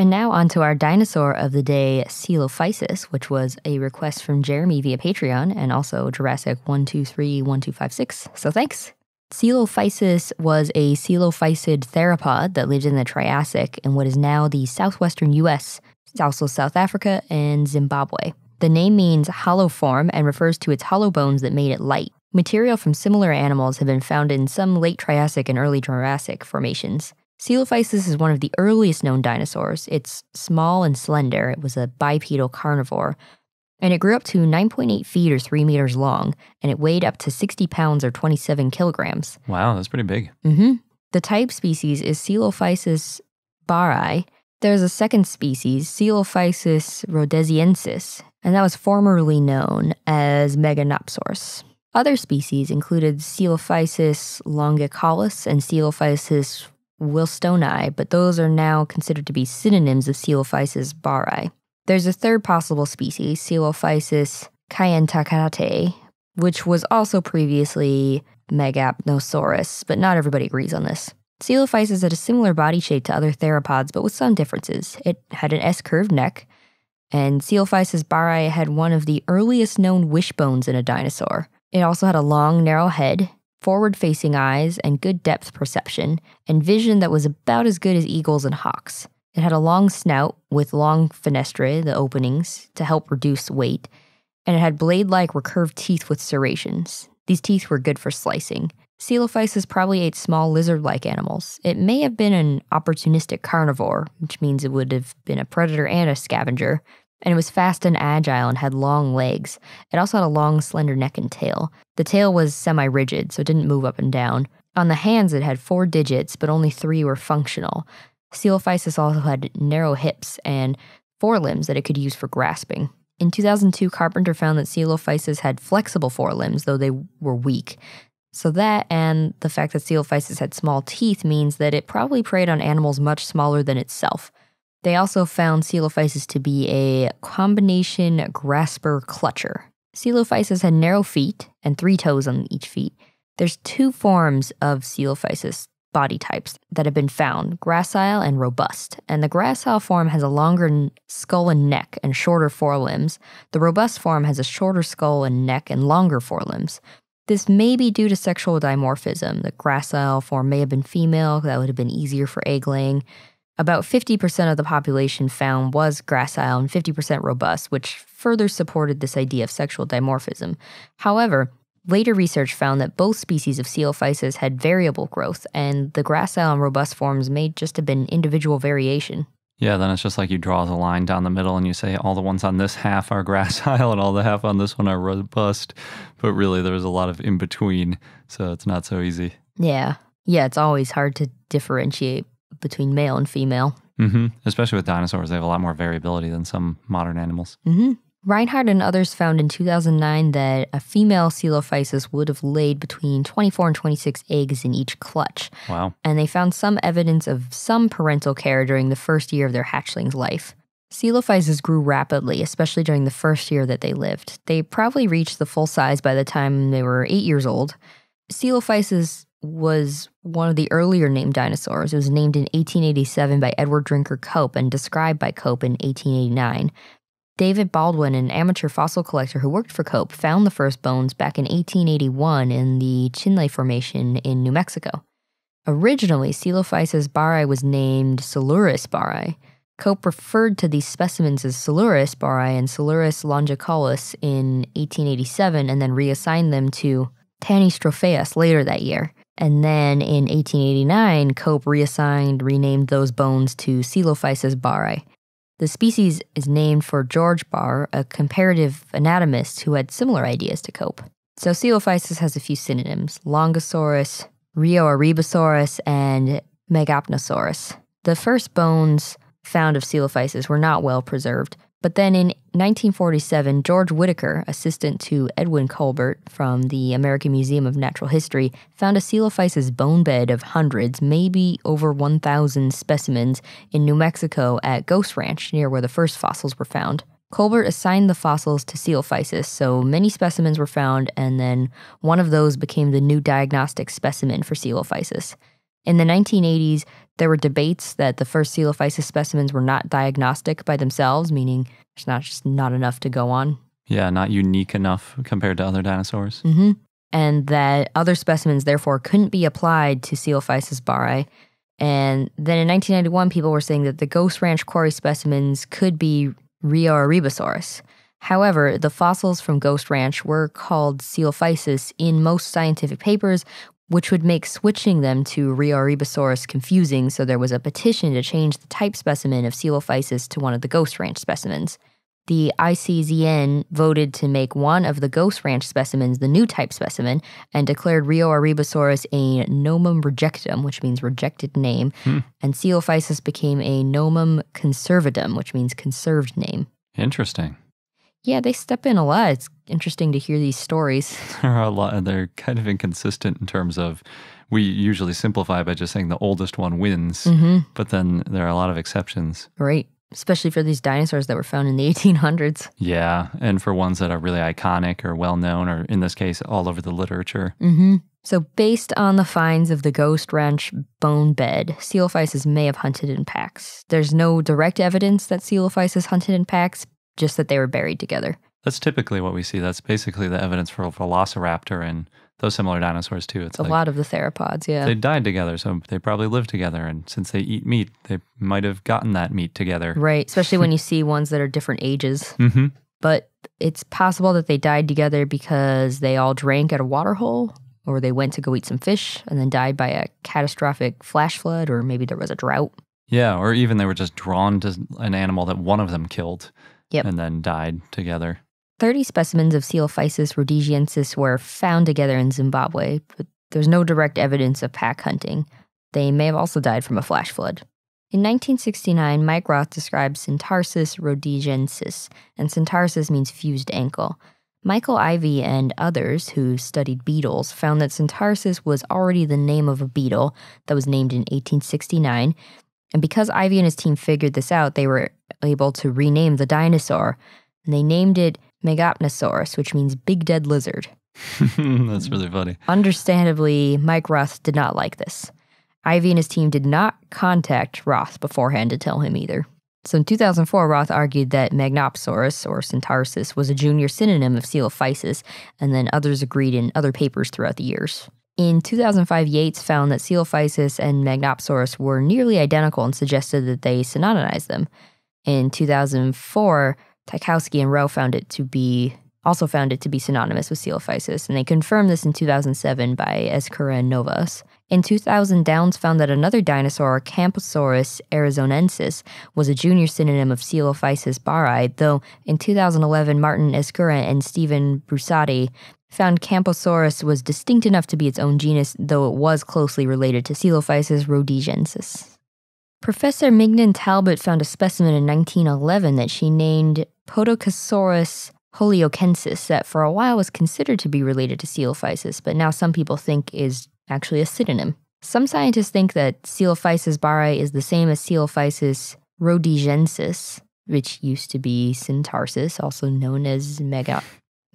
And now onto our dinosaur of the day, Coelophysis, which was a request from Jeremy via Patreon and also Jurassic 1231256. So thanks. Coelophysis was a coelophysid theropod that lived in the Triassic in what is now the southwestern US, also South Africa, and Zimbabwe. The name means hollow form and refers to its hollow bones that made it light. Material from similar animals have been found in some late Triassic and early Jurassic formations. Coelophysis is one of the earliest known dinosaurs. It's small and slender. It was a bipedal carnivore, and it grew up to 9.8 feet or 3 meters long, and it weighed up to 60 pounds or 27 kilograms. Wow, that's pretty big. Mm-hmm. The type species is Coelophysis bauri. There's a second species, Coelophysis rhodesiensis, and that was formerly known as Megapnosaurus. Other species included Coelophysis longicollis and Coelophysis willistoni, but those are now considered to be synonyms of Coelophysis bauri. There's a third possible species, Coelophysis kayentakatae, which was also previously Megapnosaurus, but not everybody agrees on this. Coelophysis had a similar body shape to other theropods, but with some differences. It had an S-curved neck, and Coelophysis bauri had one of the earliest known wishbones in a dinosaur. It also had a long, narrow head, forward-facing eyes, and good depth perception, and vision that was about as good as eagles and hawks. It had a long snout with long fenestrae, the openings, to help reduce weight, and it had blade like recurved teeth with serrations. These teeth were good for slicing. Coelophysis probably ate small lizard like animals. It may have been an opportunistic carnivore, which means it would have been a predator and a scavenger, and it was fast and agile and had long legs. It also had a long, slender neck and tail. The tail was semi rigid, so it didn't move up and down. On the hands, it had four digits, but only three were functional. Coelophysis also had narrow hips and forelimbs that it could use for grasping. In 2002, Carpenter found that Coelophysis had flexible forelimbs, though they were weak. So, that and the fact that Coelophysis had small teeth means that it probably preyed on animals much smaller than itself. They also found Coelophysis to be a combination grasper clutcher. Coelophysis had narrow feet and three toes on each feet. There's two forms of Coelophysis body types that have been found gracile and robust. And the gracile form has a longer skull and neck and shorter forelimbs. The robust form has a shorter skull and neck and longer forelimbs. This may be due to sexual dimorphism. The gracile form may have been female, that would have been easier for egg laying. About 50% of the population found was gracile and 50% robust, which further supported this idea of sexual dimorphism. However, later research found that both species of Coelophysis had variable growth, and the gracile and robust forms may just have been individual variation. Yeah, then it's just like you draw the line down the middle and you say all the ones on this half are gracile and all the half on this one are robust. But really, there's a lot of in between, so it's not so easy. Yeah. Yeah, it's always hard to differentiate between male and female. hmm Especially with dinosaurs, they have a lot more variability than some modern animals. hmm Rinehart and others found in 2009 that a female Coelophysis would have laid between 24 and 26 eggs in each clutch. Wow. And they found some evidence of some parental care during the first year of their hatchling's life. Coelophysis grew rapidly, especially during the first year that they lived. They probably reached the full size by the time they were eight years old. Coelophysis was one of the earlier named dinosaurs. It was named in 1887 by Edward Drinker Cope and described by Cope in 1889. David Baldwin, an amateur fossil collector who worked for Cope, found the first bones back in 1881 in the Chinle Formation in New Mexico. Originally, Coelophysis bauri was named Coelurus bauri. Cope referred to these specimens as Coelurus bauri and Coelurus longicollis in 1887 and then reassigned them to Tanystropheus later that year. And then in 1889, Cope reassigned, renamed those bones to Coelophysis bauri. The species is named for George Baur, a comparative anatomist who had similar ideas to Cope. So Coelophysis has a few synonyms Longosaurus, Rioarribasaurus, and Megapnosaurus. The first bones found of Coelophysis were not well preserved, but then in 1947, George Whitaker, assistant to Edwin Colbert from the American Museum of Natural History, found a Coelophysis bone bed of hundreds, maybe over 1,000 specimens in New Mexico at Ghost Ranch, near where the first fossils were found. Colbert assigned the fossils to Coelophysis, so many specimens were found, and then one of those became the new diagnostic specimen for Coelophysis. In the 1980s, there were debates that the first Coelophysis specimens were not diagnostic by themselves, meaning there's not just not enough to go on. Yeah, not unique enough compared to other dinosaurs. hmm And that other specimens, therefore, couldn't be applied to Coelophysis bauri. And then in 1991, people were saying that the Ghost Ranch quarry specimens could be Rioarribasaurus. However, the fossils from Ghost Ranch were called Coelophysis in most scientific papers, which would make switching them to Rioarribasaurus confusing, so there was a petition to change the type specimen of Coelophysis to one of the Ghost Ranch specimens. The ICZN voted to make one of the Ghost Ranch specimens the new type specimen and declared Rioarribasaurus a nomen rejectum, which means rejected name, Hmm. and Coelophysis became a nomen conservatum, which means conserved name. Interesting. Yeah, they step in a lot. It's interesting to hear these stories. There are a lot, and they're kind of inconsistent in terms of we usually simplify by just saying the oldest one wins, hmm but then there are a lot of exceptions. Right. Especially for these dinosaurs that were found in the 1800s. Yeah, and for ones that are really iconic or well known, or in this case, all over the literature. hmm So, based on the finds of the Ghost Ranch bone bed, Coelophysis may have hunted in packs. There's no direct evidence that Coelophysis hunted in packs, just that they were buried together. That's typically what we see. That's basically the evidence for a Velociraptor and those similar dinosaurs too. It's A like lot of the theropods, yeah. they died together, so they probably lived together. And since they eat meat, they might have gotten that meat together. right. Especially when you see ones that are different ages. Mm-hmm. But it's possible that they died together because they all drank at a water hole, or they went to go eat some fish and then died by a catastrophic flash flood, or maybe there was a drought. Yeah, or even they were just drawn to an animal that one of them killed Yep. and then died together. 30 specimens of Coelophysis rhodesiensis were found together in Zimbabwe, but there's no direct evidence of pack hunting. They may have also died from a flash flood. In 1969, Mike Raath describes Syntarsis rhodesiensis, and Syntarsis means fused ankle. Michael Ivie and others who studied beetles found that Syntarsis was already the name of a beetle that was named in 1869. And because Ivie and his team figured this out, they were able to rename the dinosaur. And they named it Megapnosaurus, which means big dead lizard. That's really funny. Understandably, Mike Raath did not like this. Ivie and his team did not contact Raath beforehand to tell him either. So in 2004, Raath argued that Megapnosaurus or Syntarsis was a junior synonym of Coelophysis, and then others agreed in other papers throughout the years. In 2005, Yates found that Coelophysis and Megapnosaurus were nearly identical and suggested that they synonymized them. In 2004, Tykowski and Rowe found it to be also found it to be synonymous with Coelophysis, and they confirmed this in 2007 by Ezcurra and Novas. In 2000, Downs found that another dinosaur, Camposaurus arizonensis, was a junior synonym of Coelophysis bauri, though in 2011, Martin Ezcurra and Stephen Brusatte found Camposaurus was distinct enough to be its own genus, though it was closely related to Coelophysis rhodesiensis. Professor Mignon Talbot found a specimen in 1911 that she named Podokesaurus holyokensis that for a while was considered to be related to Coelophysis, but now some people think is actually a synonym. Some scientists think that Coelophysis bauri is the same as Coelophysis rhodesiensis, which used to be Syntarsis, also known as Mega-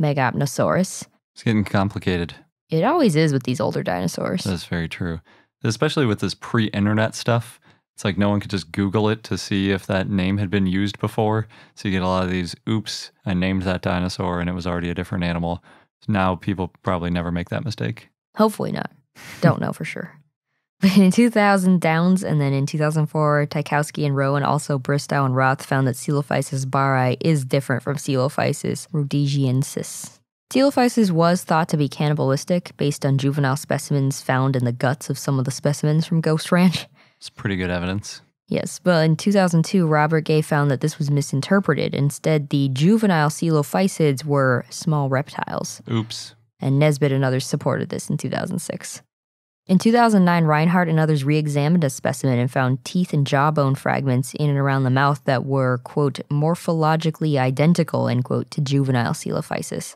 Megapnosaurus. It's getting complicated. It always is with these older dinosaurs. That's very true. Especially with this pre internet stuff. It's like no one could just Google it to see if that name had been used before. So you get a lot of these oops, I named that dinosaur and it was already a different animal. Now people probably never make that mistake. Hopefully not. Don't know for sure. But in 2000, Downs and then in 2004, Tykowski and Rowan, also Bristowe and Raath found that Coelophysis bauri is different from Coelophysis rhodesiensis. Coelophysis was thought to be cannibalistic based on juvenile specimens found in the guts of some of the specimens from Ghost Ranch. It's pretty good evidence. Yes, but in 2002, Robert Gay found that this was misinterpreted. Instead, the juvenile Coelophysids were small reptiles Oops. and Nesbitt and others supported this in 2006. In 2009, Rinehart and others re examined a specimen and found teeth and jawbone fragments in and around the mouth that were, quote, morphologically identical, end quote, to juvenile Coelophysis.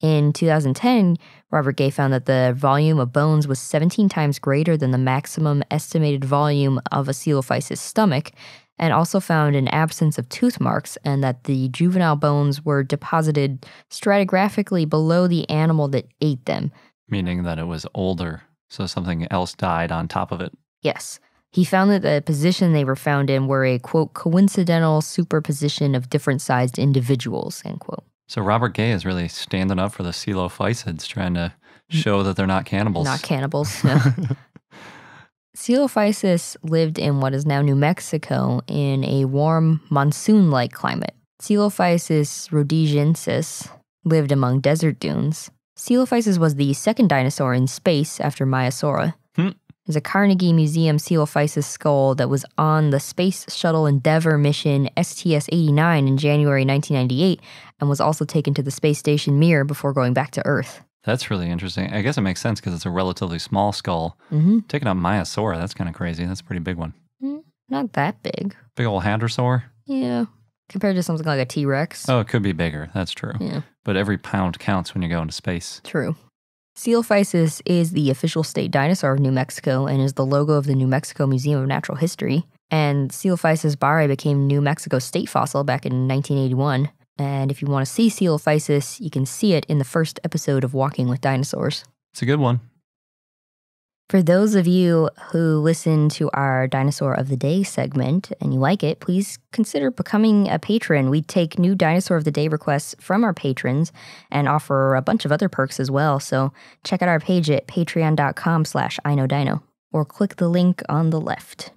In 2010, Robert Gay found that the volume of bones was 17 times greater than the maximum estimated volume of a Coelophysis stomach, and also found an absence of tooth marks and that the juvenile bones were deposited stratigraphically below the animal that ate them. Meaning that it was older. So something else died on top of it. Yes. He found that the position they were found in were a quote coincidental superposition of different sized individuals, end quote. So Robert Gay is really standing up for the coelophysids, trying to show that they're not cannibals. Not cannibals. No. Coelophysis lived in what is now New Mexico in a warm monsoon like climate. Coelophysis rhodesiensis lived among desert dunes. Coelophysis was the second dinosaur in space after Maiasaura. Hmm. There's a Carnegie Museum Coelophysis skull that was on the Space Shuttle Endeavour mission STS 89 in January 1998 and was also taken to the space station Mir before going back to Earth. That's really interesting. I guess it makes sense because it's a relatively small skull. Mm-hmm. Taking up Maiasaura, that's kind of crazy. That's a pretty big one. Not that big. Big old hadrosaur. Yeah. Compared to something like a T Rex. Oh, it could be bigger. That's true. Yeah. But every pound counts when you go into space. True. Coelophysis is the official state dinosaur of New Mexico and is the logo of the New Mexico Museum of Natural History. And Coelophysis bauri became New Mexico state fossil back in 1981. And if you want to see Coelophysis, you can see it in the first episode of Walking with Dinosaurs. It's a good one. For those of you who listen to our Dinosaur of the Day segment and you like it, please consider becoming a patron. We take new Dinosaur of the Day requests from our patrons and offer a bunch of other perks as well. So check out our page at patreon.com slash iknowdino or click the link on the left.